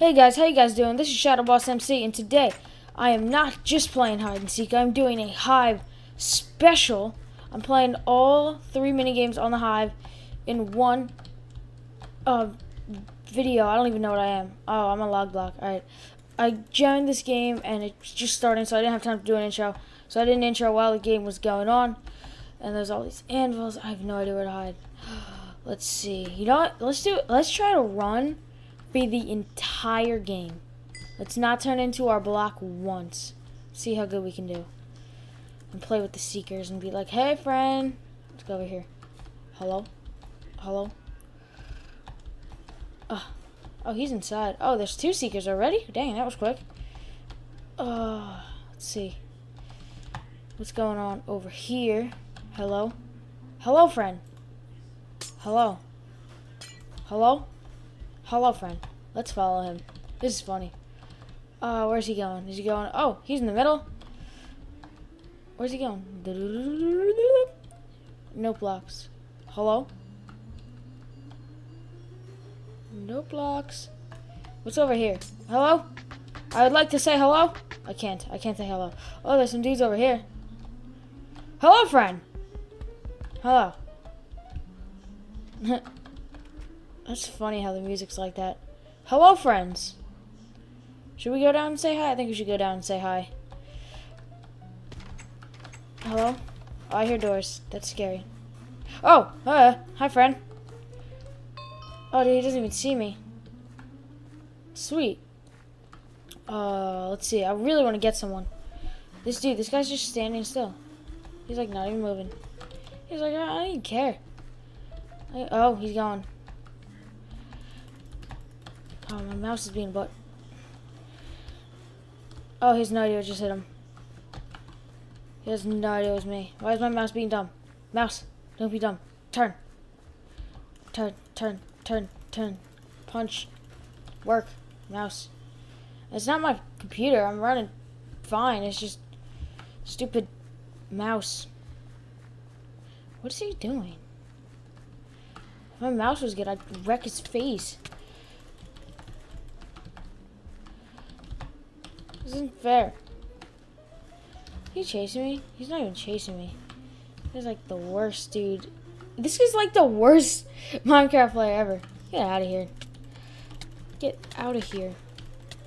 Hey guys, how you guys doing? This is Shadow Boss MC, and today I am not just playing hide and seek. I'm doing a Hive special. I'm playing all three mini games on the Hive in one uh, video. I don't even know what I am. Oh, I'm a log block. All right. I joined this game and it's just starting, so I didn't have time to do an intro. So I did an intro while the game was going on, and there's all these anvils. I have no idea where to hide. Let's see. You know what? Let's do. Let's try to run be the entire game. Let's not turn into our block once. See how good we can do. And play with the seekers and be like, hey friend. Let's go over here. Hello? Hello? Oh, oh he's inside. Oh, there's two seekers already? Dang, that was quick. Uh, let's see. What's going on over here? Hello? Hello, friend. Hello? Hello? Hello, friend. Let's follow him. This is funny. Uh, where's he going? Is he going? Oh, he's in the middle. Where's he going? No blocks. Hello? No blocks. What's over here? Hello? I would like to say hello. I can't. I can't say hello. Oh, there's some dudes over here. Hello, friend. Hello. That's funny how the music's like that. Hello, friends. Should we go down and say hi? I think we should go down and say hi. Hello? Oh, I hear doors. That's scary. Oh, uh, hi, friend. Oh, dude, he doesn't even see me. Sweet. Uh, let's see. I really want to get someone. This dude, this guy's just standing still. He's like not even moving. He's like, I don't even care. I, oh, he's gone. Oh, my mouse is being butt. Oh, he has no idea what just hit him. He has no idea it was me. Why is my mouse being dumb? Mouse, don't be dumb. Turn. Turn, turn, turn, turn. Punch. Work. Mouse. It's not my computer. I'm running fine. It's just stupid mouse. What is he doing? If my mouse was good, I'd wreck his face. This isn't fair. He chasing me? He's not even chasing me. He's like the worst dude. This is like the worst Minecraft player ever. Get out of here. Get out of here.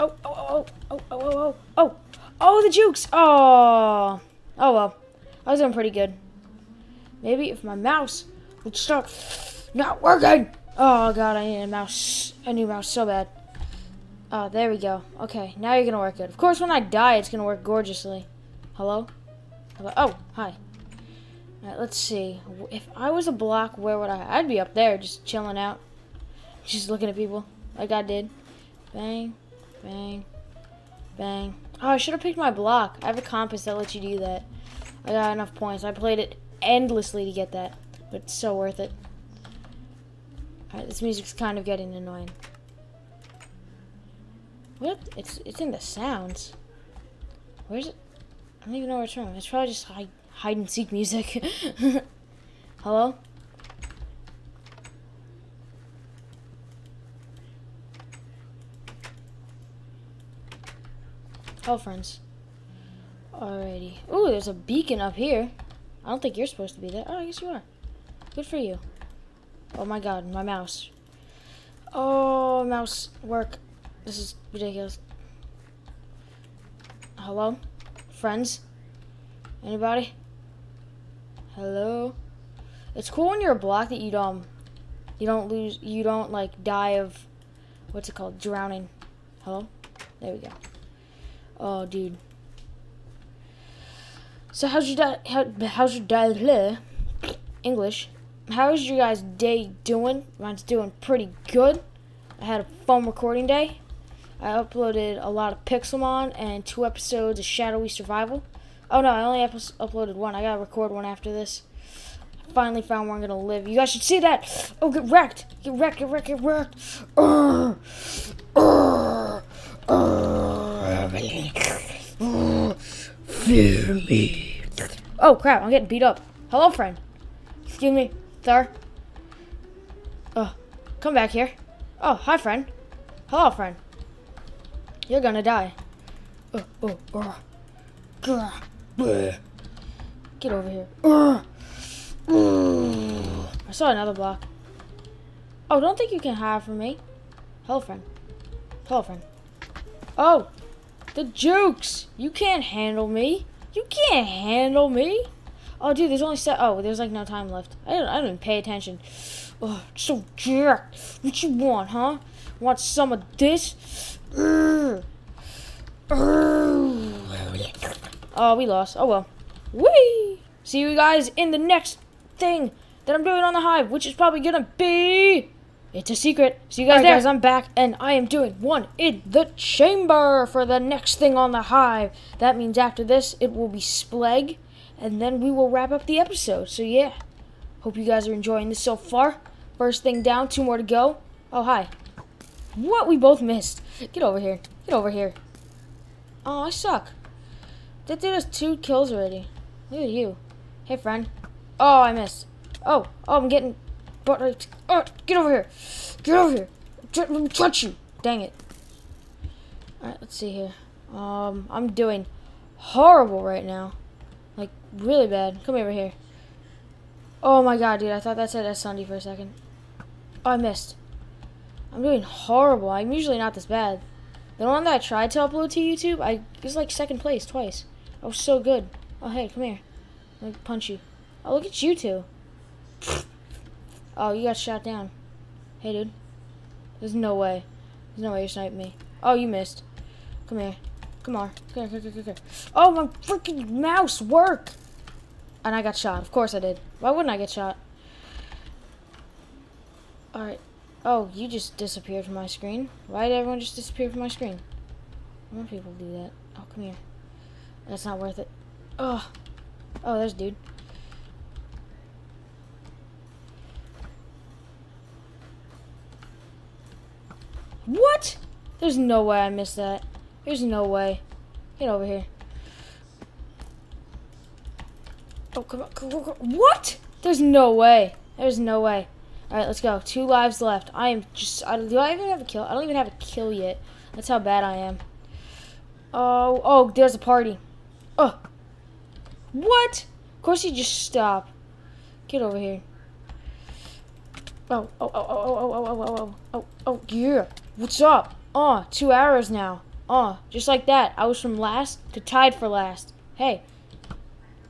Oh, oh, oh, oh, oh, oh, oh, oh, oh. Oh, the jukes. Oh. Oh, well. I was doing pretty good. Maybe if my mouse would stop not working. Oh, God, I need a mouse. A new mouse so bad. Oh, there we go. Okay, now you're gonna work good. Of course, when I die, it's gonna work gorgeously. Hello? Hello? Oh, hi. Alright, let's see. If I was a block, where would I? I'd be up there, just chilling out. Just looking at people, like I did. Bang, bang, bang. Oh, I should have picked my block. I have a compass that lets you do that. I got enough points. I played it endlessly to get that, but it's so worth it. Alright, this music's kind of getting annoying. What? It's it's in the sounds. Where's it? I don't even know where it's from. It's probably just hide, hide and seek music. Hello? Hello, friends. Alrighty. Ooh, there's a beacon up here. I don't think you're supposed to be there. Oh, I guess you are. Good for you. Oh my god, my mouse. Oh, mouse, work. This is ridiculous. Hello? Friends? Anybody? Hello? It's cool when you're a block that you don't you don't lose you don't like die of what's it called? Drowning. Hello? There we go. Oh dude. So how's your day how, how's your day English? How's your guys' day doing? Mine's doing pretty good. I had a fun recording day. I uploaded a lot of Pixelmon and two episodes of Shadowy Survival. Oh no, I only up uploaded one. I gotta record one after this. I finally found where I'm gonna live. You guys should see that. Oh, get wrecked. Get wrecked, get wrecked, get wrecked. Urgh. Fear me. Oh crap, I'm getting beat up. Hello, friend. Excuse me, sir. Oh, come back here. Oh, hi, friend. Hello, friend. You're gonna die. Uh, oh, uh, bleh. Get over here. Uh, uh. I saw another block. Oh, don't think you can hide from me. Hello, friend. Hello, friend. Oh, the jukes. You can't handle me. You can't handle me. Oh, dude, there's only set. Oh, there's like no time left. I don't. I don't even pay attention. Oh, so jerk. What you want, huh? Want some of this? Oh, we lost. Oh well. Whee! See you guys in the next thing that I'm doing on the hive, which is probably gonna be. It's a secret. See you guys there. Guys, I'm back, and I am doing one in the chamber for the next thing on the hive. That means after this, it will be Splegg, and then we will wrap up the episode. So yeah, hope you guys are enjoying this so far. First thing down, two more to go. Oh hi. What? We both missed. Get over here. Get over here. Oh, I suck. That dude has two kills already. Look at you. Hey, friend. Oh, I missed. Oh, oh, I'm getting... But, Oh, get over here. Get over here. Let me touch you. Dang it. Alright, let's see here. Um, I'm doing horrible right now. Like, really bad. Come over here. Oh my god, dude. I thought that said Sunday for a second. Oh, I missed. I'm doing horrible. I'm usually not this bad. The one that I tried to upload to YouTube, I was like second place twice. I was so good. Oh, hey, come here. Let me punch you. Oh, look at you two. Oh, you got shot down. Hey, dude. There's no way. There's no way you sniped me. Oh, you missed. Come here. Come on. Come here, come here, come here. Oh, my freaking mouse work! And I got shot. Of course I did. Why wouldn't I get shot? Alright. Oh, you just disappeared from my screen. Why did everyone just disappear from my screen? More people do that. Oh, come here. That's not worth it. Oh. Oh, there's dude. What? There's no way I missed that. There's no way. Get over here. Oh, come on. What? There's no way. There's no way. All right, let's go. Two lives left. I am just. I, do I even have a kill? I don't even have a kill yet. That's how bad I am. Oh, oh, there's a party. Oh. What? Of course you just stop. Get over here. Oh, oh, oh, oh, oh, oh, oh, oh, oh, oh, oh, yeah. What's up? Oh, two hours now. Oh, just like that. I was from last to tied for last. Hey.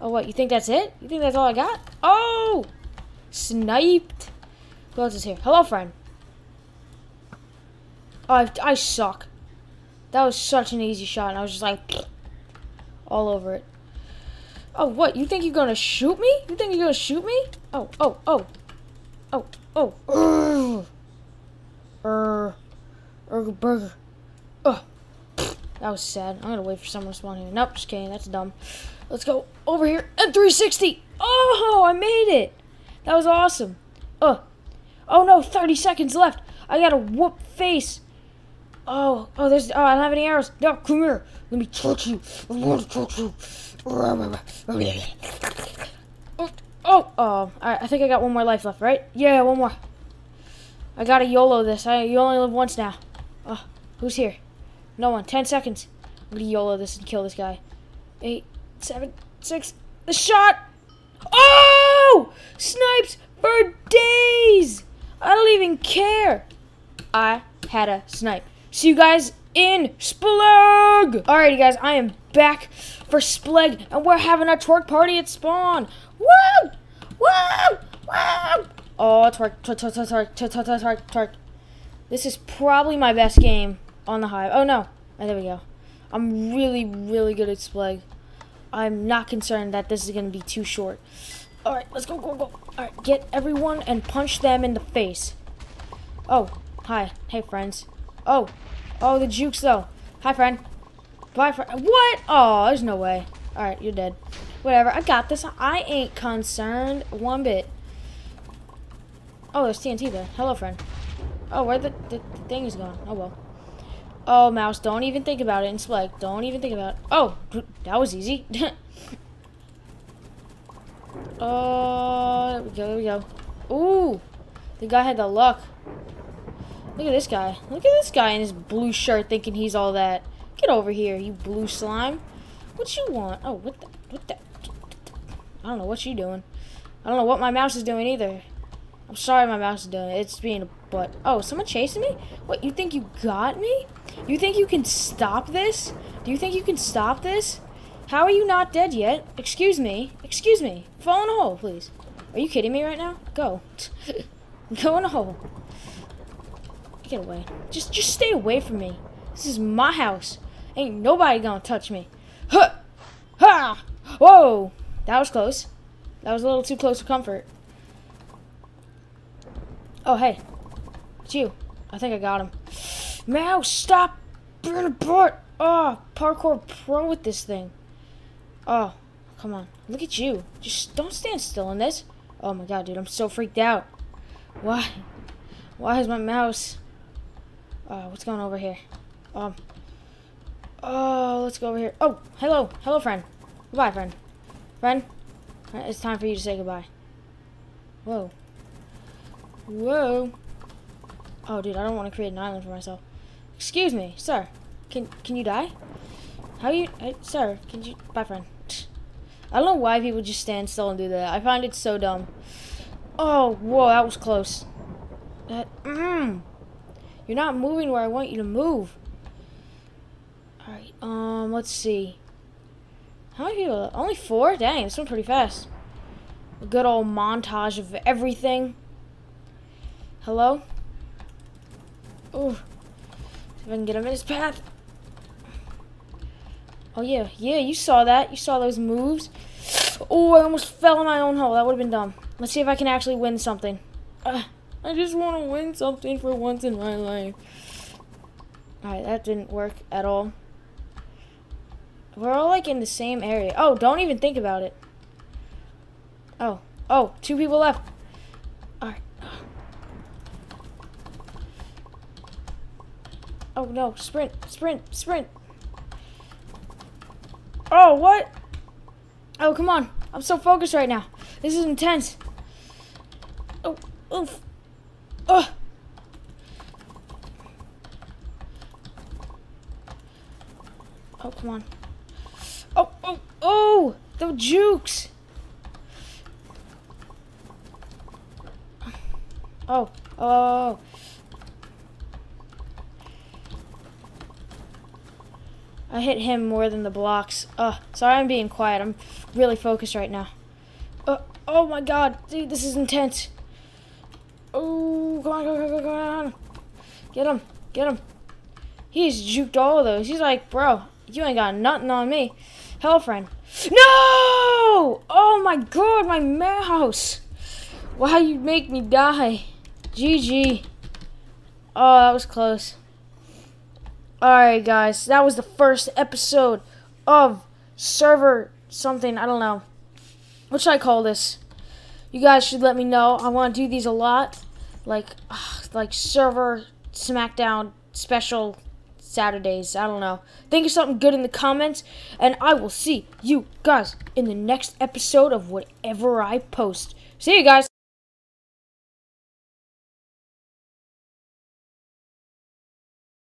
Oh, what? You think that's it? You think that's all I got? Oh! Sniped. Who else is here? Hello, friend. Oh, I, I suck. That was such an easy shot, and I was just like, all over it. Oh, what? You think you're gonna shoot me? You think you're gonna shoot me? Oh, oh, oh. Oh, oh. Urgh. Urgh. Urgh burger. Oh. That was sad. I'm gonna wait for someone to spawn here. Nope, just kidding. That's dumb. Let's go over here. And 360. Oh, I made it. That was awesome. Oh. Oh no, 30 seconds left. I got a whoop face. Oh, oh, there's, oh, I don't have any arrows. No, come here. Let me touch you. I want to touch you. Oh, oh, oh, I think I got one more life left, right? Yeah, one more. I gotta YOLO this. I, you only live once now. Oh, who's here? No one. Ten seconds. I'm gonna YOLO this and kill this guy. Eight, seven, six. The shot! Oh! Snipes for days! I don't even care. I had a snipe. See you guys in Splegg! Alrighty guys, I am back for Splegg, and we're having a twerk party at spawn. Woo! Woo! Woo! Oh, twerk, twerk, twerk, twerk, twerk, twerk, twerk, twerk. This is probably my best game on the hive. Oh no, oh, there we go. I'm really, really good at Splegg. I'm not concerned that this is going to be too short. Alright, let's go, go, go. Alright, get everyone and punch them in the face. Oh, hi. Hey, friends. Oh, oh, the jukes, though. Hi, friend. Bye, friend. What? Oh, there's no way. Alright, you're dead. Whatever, I got this. I ain't concerned one bit. Oh, there's TNT there. Hello, friend. Oh, where the, the, the thing is gone. Oh, well. Oh, mouse, don't even think about it in Splegg. Don't even think about it. Oh, that was easy. Oh, there we go, there we go. Ooh, the guy had the luck. Look at this guy. Look at this guy in his blue shirt thinking he's all that. Get over here, you blue slime. What you want? Oh, what the? What the? I don't know what you doing. I don't know what my mouse is doing either. I'm sorry my mouse is doing it. It's being a butt. Oh, someone chasing me? What, you think you got me? You think you can stop this? Do you think you can stop this? How are you not dead yet? Excuse me. Excuse me. Fall in a hole, please. Are you kidding me right now? Go. Go in a hole. Get away. Just just stay away from me. This is my house. Ain't nobody gonna touch me. Huh! Ha! Whoa! That was close. That was a little too close for comfort. Oh, hey. It's you. I think I got him. Mouse, stop! Burn apart! Oh, parkour pro with this thing. Oh, come on. Look at you. Just don't stand still in this. Oh my god, dude, I'm so freaked out. Why? Why is my mouse? Uh, what's going over here? Um. Oh, let's go over here. Oh, hello. Hello, friend. Goodbye, friend. Friend, it's time for you to say goodbye. Whoa. Whoa. Oh, dude, I don't want to create an island for myself. Excuse me, sir. Can can you die? How you, hey, sir? Can you, bye, friend. I don't know why people just stand still and do that. I find it so dumb. Oh, whoa, that was close. That, mmm. You're not moving where I want you to move. Alright, um, let's see. How many people? Only four? Dang, this went pretty fast. A good old montage of everything. Hello? Ooh. If I can get him in his path. Oh, yeah. Yeah, you saw that. You saw those moves. Oh, I almost fell in my own hole. That would have been dumb. Let's see if I can actually win something. Uh, I just want to win something for once in my life. Alright, that didn't work at all. We're all like in the same area. Oh, don't even think about it. Oh, oh, two people left. Alright. Oh no, sprint, sprint, sprint. Oh, what? Oh, come on. I'm so focused right now. This is intense. Oh, oof. Ugh. Oh, come on. Oh, oh, oh! The jukes! Oh, oh, oh, oh, oh. I hit him more than the blocks. Oh, sorry I'm being quiet. I'm really focused right now. Uh, oh my god, dude, this is intense. Oh, come on, come on, come on. Get him, get him. He's juked all of those. He's like, bro, you ain't got nothing on me. Hell, friend. No! Oh my god, my mouse. Why you make me die? GG. Oh, that was close. Alright, guys. That was the first episode of server something. I don't know. What should I call this? You guys should let me know. I want to do these a lot. Like, uh, like server SmackDown special Saturdays. I don't know. Think of something good in the comments. And I will see you guys in the next episode of whatever I post. See you guys.